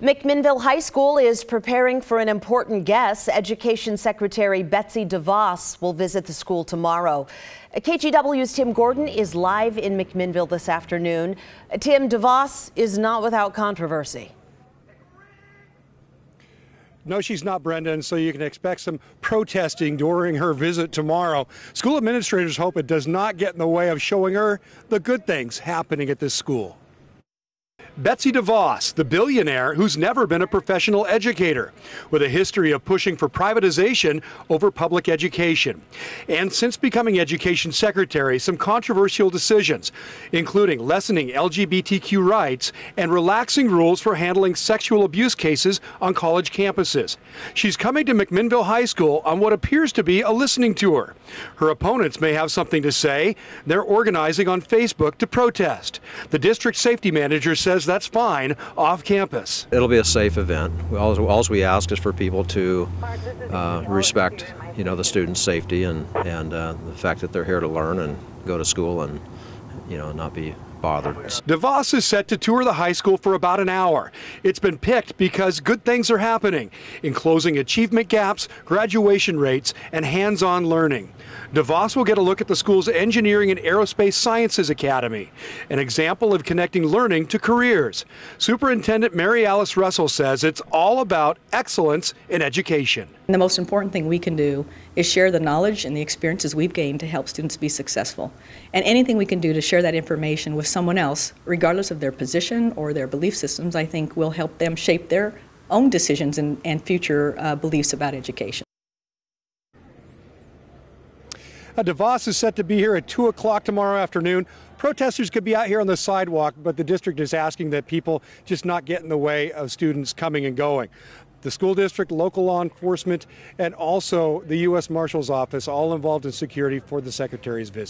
McMinnville High School is preparing for an important guest. Education Secretary Betsy DeVos will visit the school tomorrow. KGW's Tim Gordon is live in McMinnville this afternoon. Tim DeVos is not without controversy. No, she's not, Brenda, so you can expect some protesting during her visit tomorrow. School administrators hope it does not get in the way of showing her the good things happening at this school. Betsy DeVos, the billionaire who's never been a professional educator, with a history of pushing for privatization over public education. And since becoming education secretary, some controversial decisions, including lessening LGBTQ rights and relaxing rules for handling sexual abuse cases on college campuses. She's coming to McMinnville High School on what appears to be a listening tour. Her opponents may have something to say. They're organizing on Facebook to protest. The district safety manager says that's fine off campus. It'll be a safe event. All, all we ask is for people to uh, respect, you know, the students' safety and and uh, the fact that they're here to learn and go to school and, you know, not be bothered. DeVos is set to tour the high school for about an hour. It's been picked because good things are happening in closing achievement gaps, graduation rates, and hands-on learning. DeVos will get a look at the school's Engineering and Aerospace Sciences Academy, an example of connecting learning to careers. Superintendent Mary Alice Russell says it's all about excellence in education. And the most important thing we can do is share the knowledge and the experiences we've gained to help students be successful. And anything we can do to share that information with someone else, regardless of their position or their belief systems, I think will help them shape their own decisions and, and future uh, beliefs about education. Uh, DeVos is set to be here at 2 o'clock tomorrow afternoon. Protesters could be out here on the sidewalk, but the district is asking that people just not get in the way of students coming and going. The school district, local law enforcement, and also the U.S. Marshal's Office all involved in security for the Secretary's visit.